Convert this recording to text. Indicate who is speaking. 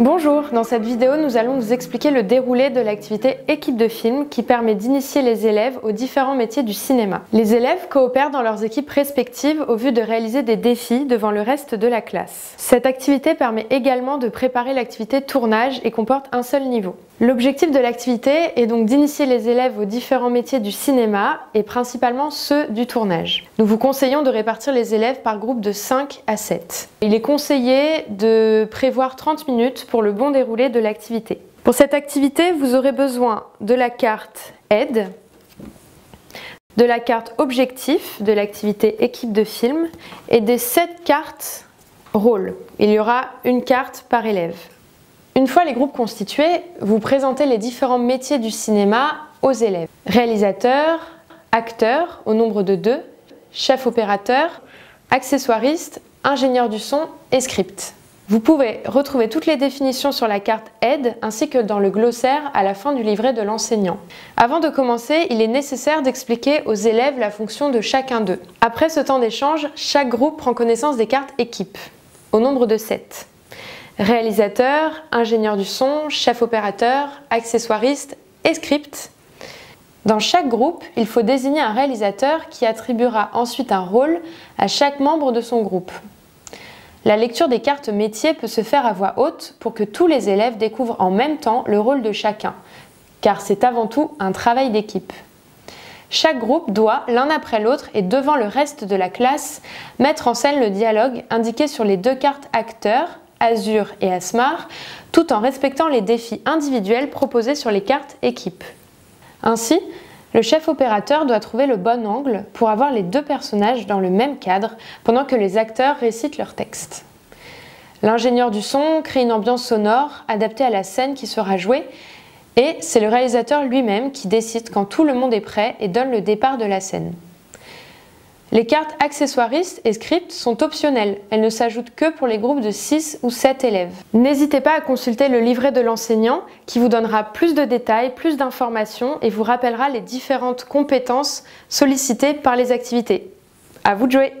Speaker 1: Bonjour, dans cette vidéo nous allons vous expliquer le déroulé de l'activité équipe de film qui permet d'initier les élèves aux différents métiers du cinéma. Les élèves coopèrent dans leurs équipes respectives au vu de réaliser des défis devant le reste de la classe. Cette activité permet également de préparer l'activité tournage et comporte un seul niveau. L'objectif de l'activité est donc d'initier les élèves aux différents métiers du cinéma et principalement ceux du tournage. Nous vous conseillons de répartir les élèves par groupe de 5 à 7. Il est conseillé de prévoir 30 minutes pour le bon déroulé de l'activité. Pour cette activité, vous aurez besoin de la carte aide, de la carte objectif de l'activité équipe de film et des 7 cartes rôle. Il y aura une carte par élève. Une fois les groupes constitués, vous présentez les différents métiers du cinéma aux élèves. Réalisateur, acteur au nombre de deux, chef opérateur, accessoiriste, ingénieur du son et script. Vous pouvez retrouver toutes les définitions sur la carte aide ainsi que dans le glossaire à la fin du livret de l'enseignant. Avant de commencer, il est nécessaire d'expliquer aux élèves la fonction de chacun d'eux. Après ce temps d'échange, chaque groupe prend connaissance des cartes équipe, au nombre de 7 réalisateur, ingénieur du son, chef opérateur, accessoiriste et script. Dans chaque groupe, il faut désigner un réalisateur qui attribuera ensuite un rôle à chaque membre de son groupe. La lecture des cartes métiers peut se faire à voix haute pour que tous les élèves découvrent en même temps le rôle de chacun, car c'est avant tout un travail d'équipe. Chaque groupe doit, l'un après l'autre et devant le reste de la classe, mettre en scène le dialogue indiqué sur les deux cartes acteurs Azur et Asmar, tout en respectant les défis individuels proposés sur les cartes équipe. Ainsi, le chef opérateur doit trouver le bon angle pour avoir les deux personnages dans le même cadre pendant que les acteurs récitent leur texte. L'ingénieur du son crée une ambiance sonore adaptée à la scène qui sera jouée et c'est le réalisateur lui-même qui décide quand tout le monde est prêt et donne le départ de la scène. Les cartes accessoiristes et scripts sont optionnelles, elles ne s'ajoutent que pour les groupes de 6 ou 7 élèves. N'hésitez pas à consulter le livret de l'enseignant qui vous donnera plus de détails, plus d'informations et vous rappellera les différentes compétences sollicitées par les activités. À vous de jouer